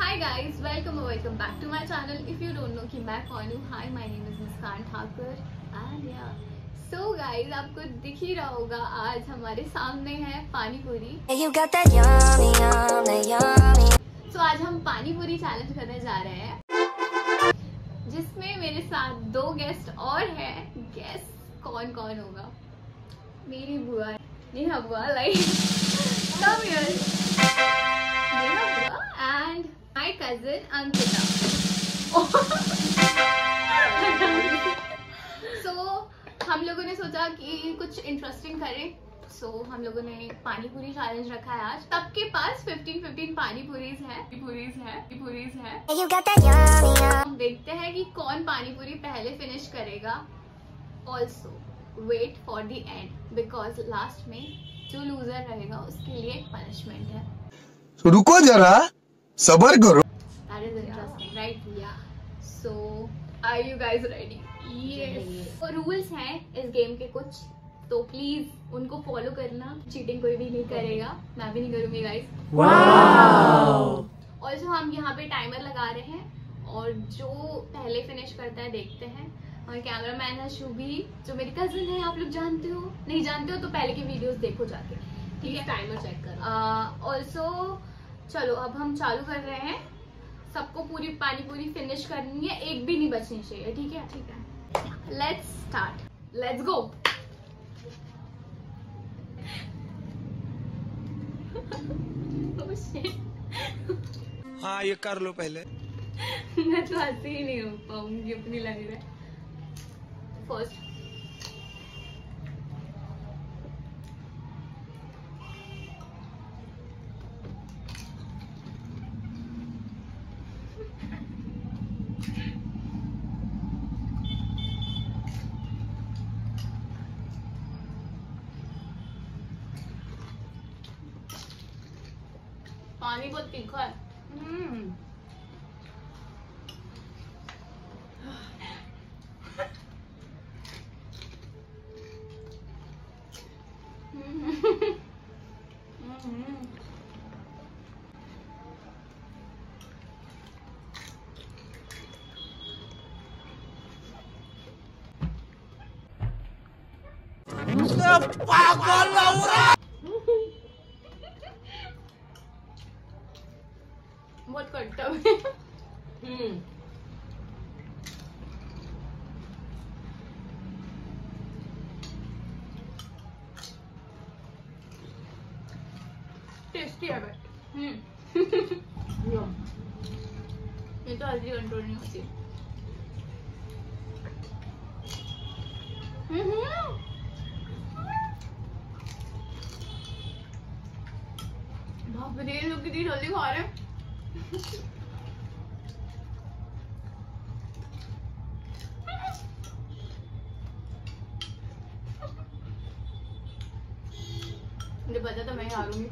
Hi guys welcome welcome back to my channel if you don't know कि मैं कौन हूँ? Hi my name is Muskan Thakur and yeah so guys आपको दिख ही रहा होगा आज हमारे सामने है पानी पूरी. सो आज हम पानी पूरी चैलेंज करने जा रहे हैं जिसमें मेरे साथ दो गेस्ट और हैं। गेस्ट कौन कौन होगा? मेरी बुआ नेहा बुआ like come here my cousin Ankita so हम लोगों ने सोचा कि कुछ इंटरेस्टिंग करें। सो so, हम लोगों ने पानी पूरी चैलेंज रखा है आज। सबके पास 15 15 पानी पूरीज है पूरीज है। पूरीज है. हम देखते हैं कि कौन पानी पूरी पहले फिनिश करेगा। Also wait for the end because last में जो लूजर रहेगा उसके लिए एक पनिशमेंट है। रुको जरा सबर करो। Right yeah so are you guys ready तो रूल्स हैं इस गेम के कुछ. तो प्लीज़ उनको फॉलो करना. चीटिंग कोई भी नहीं करेगा. मैं भी नहीं करूँगी गाइस ऑल्सो हम यहाँ पे टाइमर लगा रहे हैं और जो पहले फिनिश करता है देखते हैं. और कैमरा मैन है शुभी जो मेरी कजिन है आप लोग जानते हो? नहीं जानते हो तो पहले की वीडियोस देखो जाके. ठीक है? टाइमर चेक कर. ऑल्सो चलो अब हम चालू कर रहे हैं. सबको पूरी पानी पूरी फिनिश करनी है एक भी नहीं बचनी चाहिए ठीक है? ठीक है। लेट्स स्टार्ट लेट्स गो हाँ ये कर लो पहले। मैं तो हँसी ही नहीं हो पाऊँगी अपनी लग रहा है। फ़र्स्ट มีบทติ่นค่อย อืมอืมอืมปากกันเรา है टेस्टी है बट ये तो हल्दी कंट्रोल नहीं होती। हम्म। बाप रे लोग कितनी जल्दी खा रहे हैं। मुझे पता था मैं हारूँगी।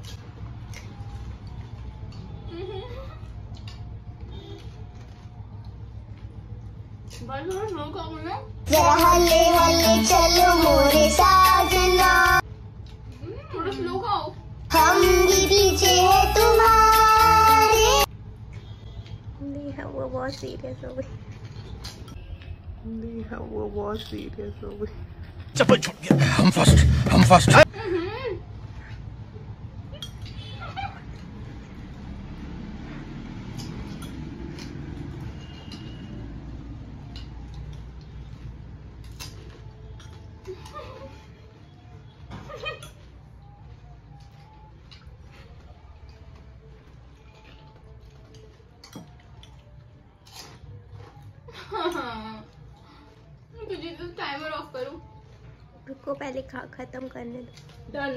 जरा हल्ले हल्ले चलो मोरे साजना। थोड़ा स्लो खाओ। हम भी पीछे है वो बहुत सीरियस हो गई वो बहुत सीरियस हो गई चप्पल छूट गया। हम फ़र्स्ट हम फ़र्स्ट तुझे तो टाइमर ऑफ़ करूँ रुको पहले खा खत्म करने दो। डन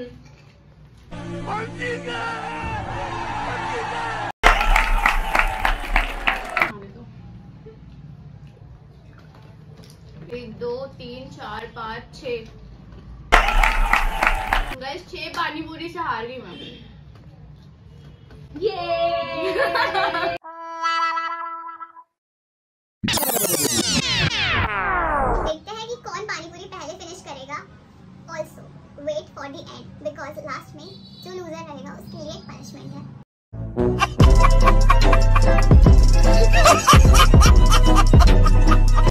एक दो तीन चार पाँच छ छह पानी पूरी से हार गई मैं। ये for the end because last में जो लूजर रहेगा उसके लिए एक पनिशमेंट है।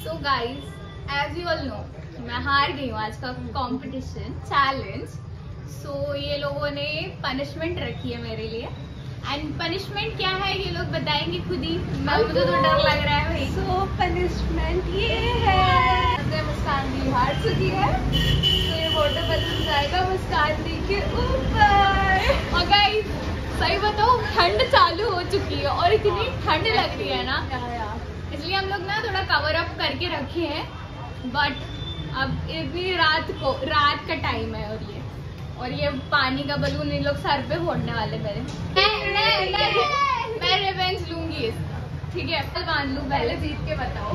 So guys as you all know मैं हार गई हूँ आज का कंपटीशन चैलेंज सो ये लोगों ने पनिशमेंट रखी है मेरे लिए। एंड पनिशमेंट क्या है ये लोग बताएँगे खुद ही। मैं तो डर लग रहा है भाई। सो so, पनिशमेंट ये है। मुस्कान भी हार चुकी है। ये वाटर बलून जाएगा मुस्कान दी के ऊपर। और गाइस सही बताओ ठंड चालू हो चुकी है और इतनी ठंड लग रही है ना। इसलिए हम लोग ना थोड़ा कवर अप करके रखे हैं बट अब इतनी रात को रात का टाइम है और ये। और ये पानी का बलून इन लोग सर पे फोड़ने वाले मेरे। मैं मैं मैं मैं रिवेंज लूँगी इसका ठीक है? कल मान लू पहले जीत के बताओ।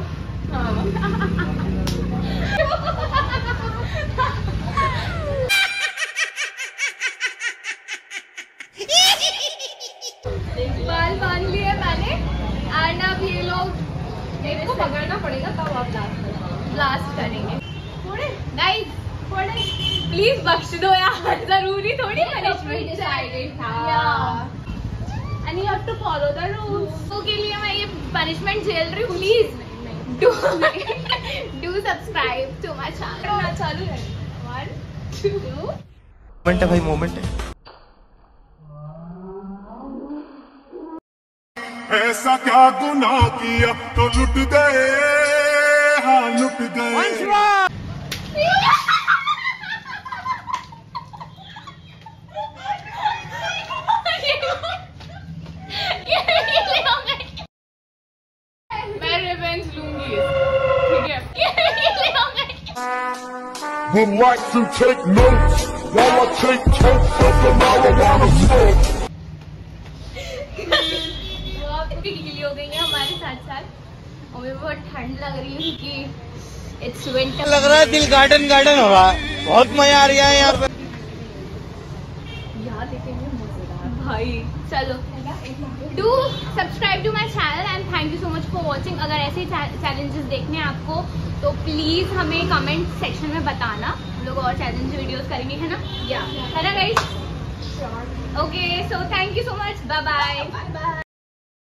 बाल बाँध लिए मैंने एंड अब ये लोग इनको पकड़ना पड़ेगा तब आप लास्ट ब्लास्ट करेंगे गाइस प्लीज़ बख्श दो यार ज़रूरी थोड़ी पनिशमेंट था। And you. Have to follow the rules तो के लिए मैं ये पनिशमेंट झेल रही हूँ please do do subscribe to my channel चालू है। वन टू मोमेंट है भाई मोमेंट है। ऐसा क्या गुनाह किया? तो लुट गए हाँ लुट गए मैं रिवेंज लूँगी ठीक है ये ले आओ मैं। Would like to take notes while I take totes of the marijuana smoke. गीली हो गई है हमारे साथ साथ और मुझे बहुत ठंड लग रही है क्योंकि इट्स विंटर लग रहा है दिल गार्डन गार्डन हो रहा है। बहुत मज़ा आ रहा है यहाँ पे। यार लेकिन ये मज़ेदार। भाई चलो। Do subscribe to my channel and thank you so much watching अगर ऐसे चैलेंजेस देखने हैं आपको तो प्लीज़ हमें कमेंट सेक्शन में बताना। हम लोग और चैलेंज वीडियोस करेंगे, है ना? या है ना guys okay so thank you so much bye bye